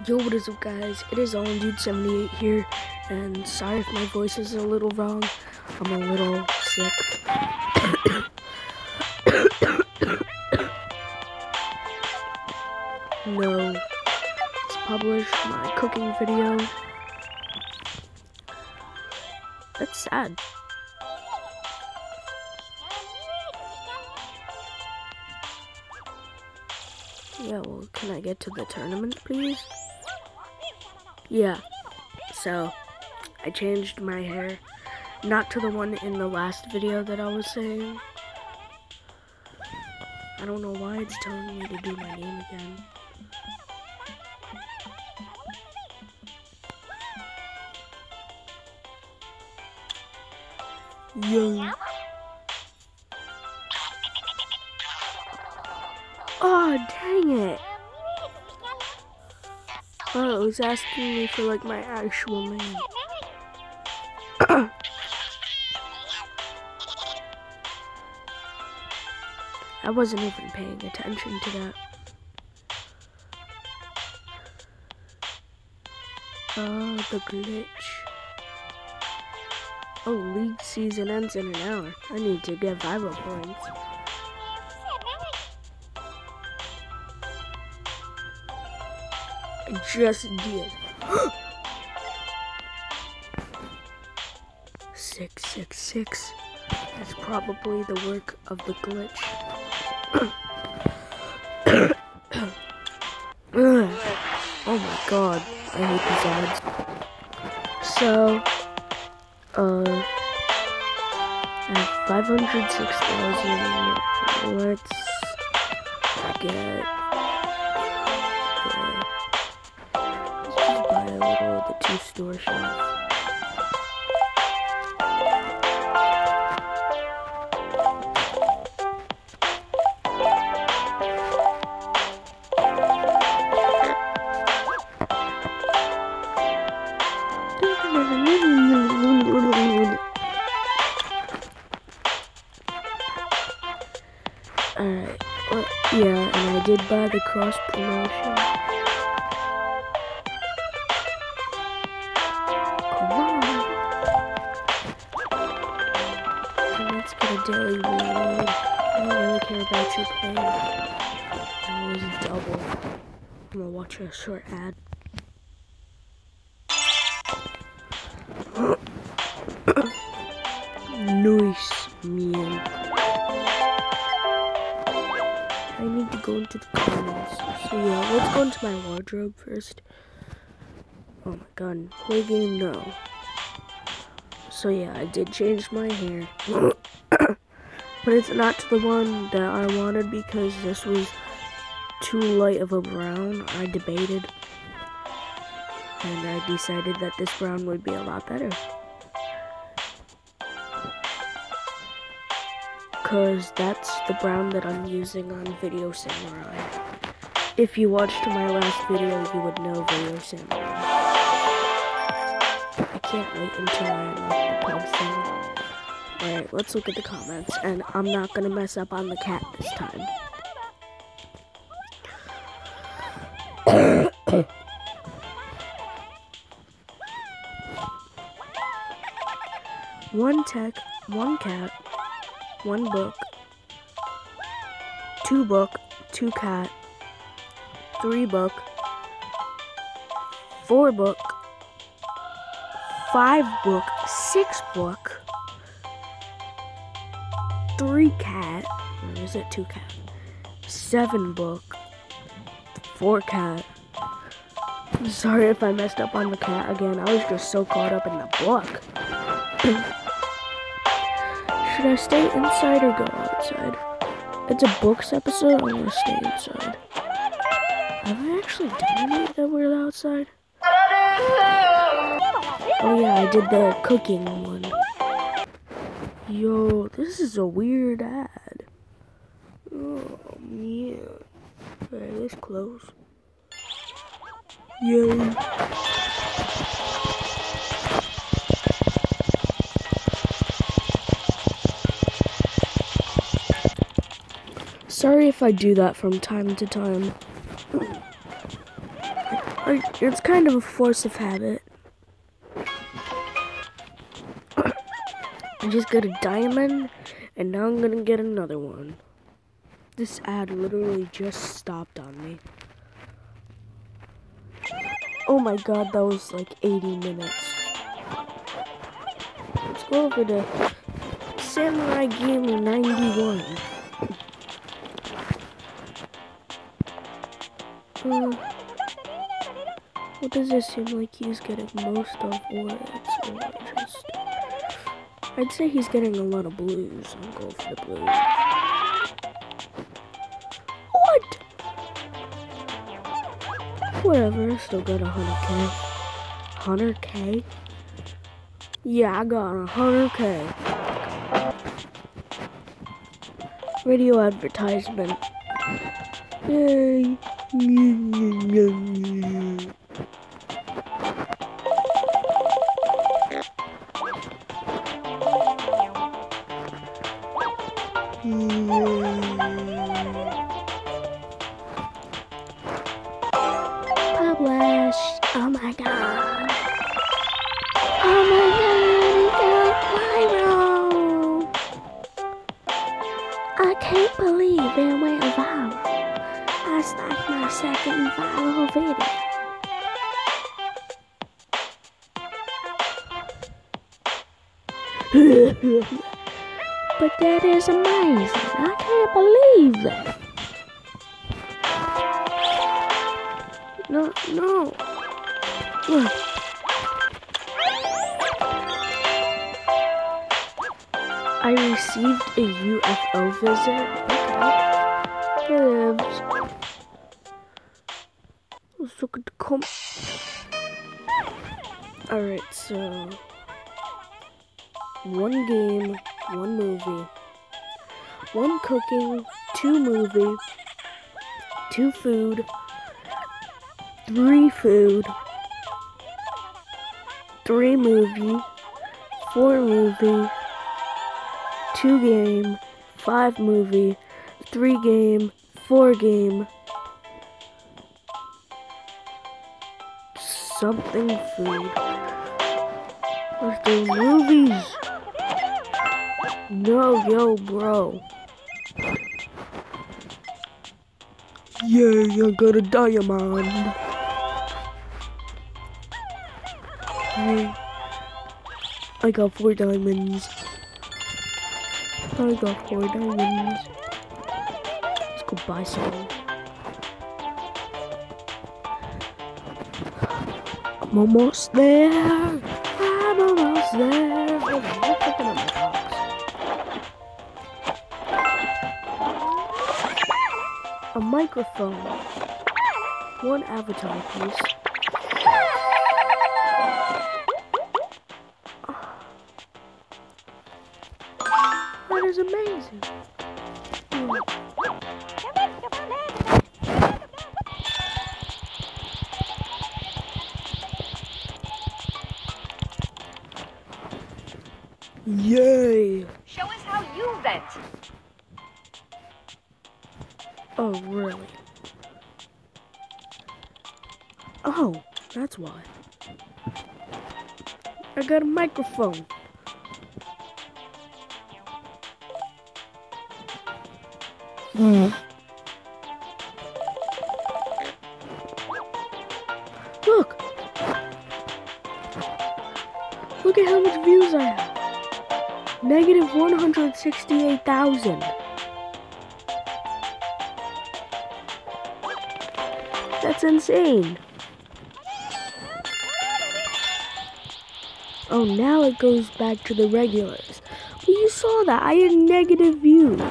Yo, what is up, guys? It is Allen Dude 78 here, and sorry if my voice is a little wrong. I'm a little sick. no, let's publish my cooking video. That's sad. Yeah, well, can I get to the tournament, please? Yeah. So, I changed my hair. Not to the one in the last video that I was saying. I don't know why it's telling me to do my name again. Young. Oh, dang it. Oh, it was asking me for like my actual name. I wasn't even paying attention to that. Oh, the glitch. Oh, league season ends in an hour. I need to get viral points. Just did. six, six, six. That's probably the work of the glitch. oh my god, I hate these ads. So, uh, I have 506,000. Let's get the two store shelf. Alright, well, yeah, and I did buy the cross promotion. That was double. I'm gonna watch a short ad. nice, man. I need to go into the comments. So yeah, let's go into my wardrobe first. Oh my god, play game no. So yeah, I did change my hair. But it's not the one that I wanted because this was too light of a brown. I debated. And I decided that this brown would be a lot better. Because that's the brown that I'm using on Video Samurai. If you watched my last video, you would know Video Samurai. I can't wait until I unlock let's look at the comments. And I'm not gonna mess up on the cat this time. one tech, one cat, one book, two book, two cat, three book, four book, five book, six book, three cat, or is it two cat? Seven book, four cat. I'm sorry if I messed up on the cat again. I was just so caught up in the book. Should I stay inside or go outside? It's a books episode. I want to stay inside. Have I actually done any that were outside? Oh yeah, I did the cooking one. Yo, this is a weird ad. Oh man. Alright, this close. Yay. Sorry if I do that from time to time. It's kind of a force of habit. I just got a diamond, and now I'm gonna get another one. This ad literally just stopped on me. Oh my god, that was like 80 minutes. Let's go over to Samurai Gamer 91. Uh, what does this seem like he's getting most of, or it's just... I'd say he's getting a lot of blues. I'll go for the blues. What? Whatever, I still got a 100k. 100k? Yeah, I got a 100k. Radio advertisement. Yay. But that is amazing. I can't believe that. No, no. Ugh. I received a UFO visit. Okay. Lives. Let's look at the com. Alright, so. One game, one movie. One cooking, two movie, two food, three food, three movie, four movie, two game, five movie, three game, four game, something food. Do movies. No, yo, bro. Yeah, I got a diamond. Hey, I got four diamonds. I got four diamonds. Let's go buy some. I'm almost there. I'm almost there. Microphone. One avatar piece. That is amazing. Hmm. Yay! Show us how you vent. Oh, really? Oh, that's why. I got a microphone. Hmm. Look! Look at how much views I have. Negative 168,000. That's insane. Oh, now it goes back to the regulars. But you saw that. I had negative views.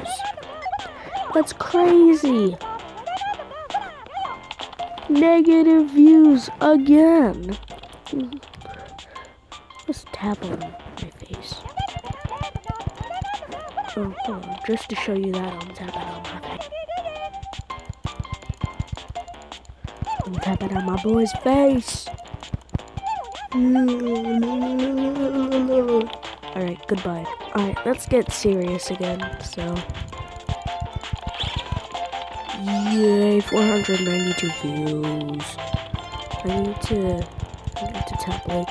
That's crazy. Negative views again. Let's tap on my face. Oh, on. Just to show you that, I'm tapping on my face. I'm tapping on my boy's face. Alright, goodbye. Alright, let's get serious again. So. Yay, 492 views. I need to I need to tap like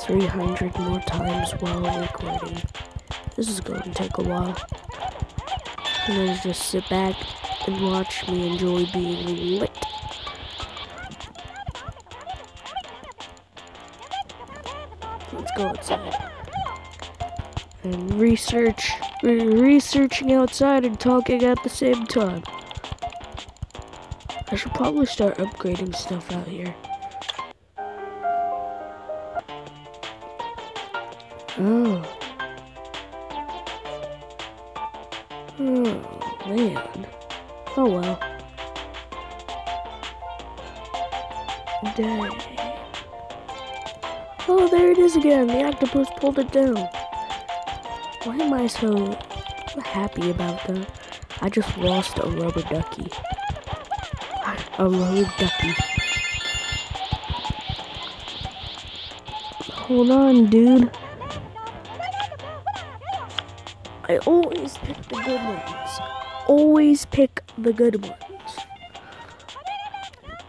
300 more times while recording. This is going to take a while. And then just sit back and watch me enjoy being lit. Go outside. And research, researching outside and talking at the same time. I should probably start upgrading stuff out here. Oh. Oh, there it is again. The octopus pulled it down. Why am I so happy about that? I just lost a rubber ducky. A rubber ducky. Hold on, dude. I always pick the good ones. Always pick the good ones.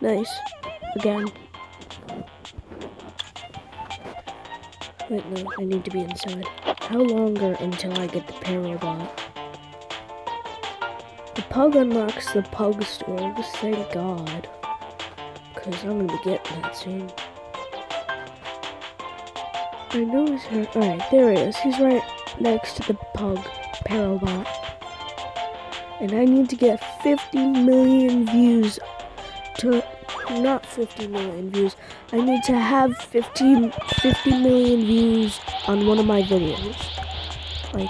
Nice. Again. Wait, no, I need to be inside. How longer until I get the Parabot? The pug unlocks the pug stores, thank God. Because I'm going to be getting that soon. I know he's here. Alright, there he is. He's right next to the pug Parabot. And I need to get 50 million views to not 50 million views. I need to have 50, 50 million views on one of my videos. Like,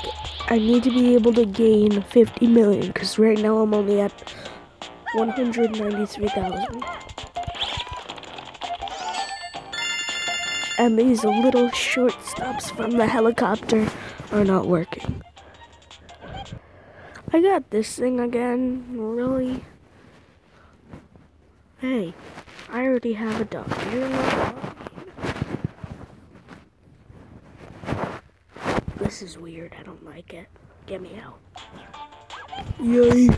I need to be able to gain 50 million because right now I'm only at 193,000. And these little short stops from the helicopter are not working. I got this thing again, really? Hey, I already have a dog. You're not This is weird. I don't like it. Get me out. Yay.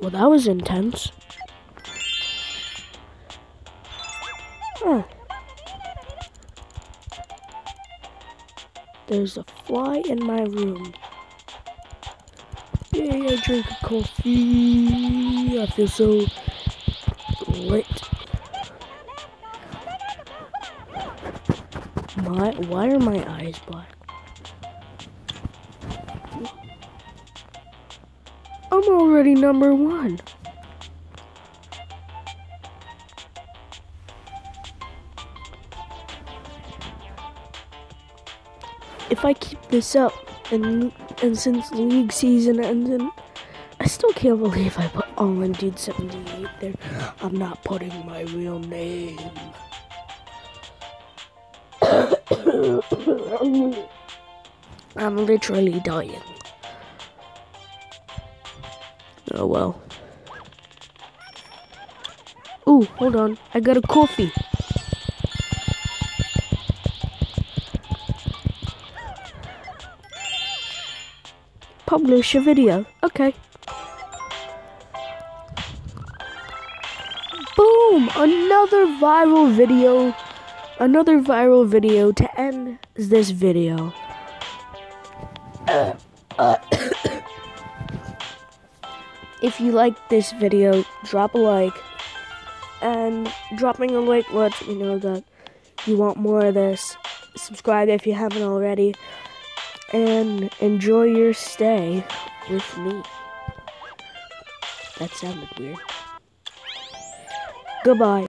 Well, that was intense. Huh. There's a fly in my room. Yay, I drink a coffee. I feel so lit. My, why are my eyes black? I'm already number one. If I keep this up and and since league season ends and I still can't believe I put Allen Dude 78 there. I'm not putting my real name. I'm literally dying. Oh well. Ooh, hold on. I got a coffee. Publish a video. Okay. Boom! Another viral video. Another viral video to end this video. if you like this video, drop a like. And dropping a like lets me know that you want more of this. Subscribe if you haven't already and enjoy your stay with me. That sounded weird. Goodbye.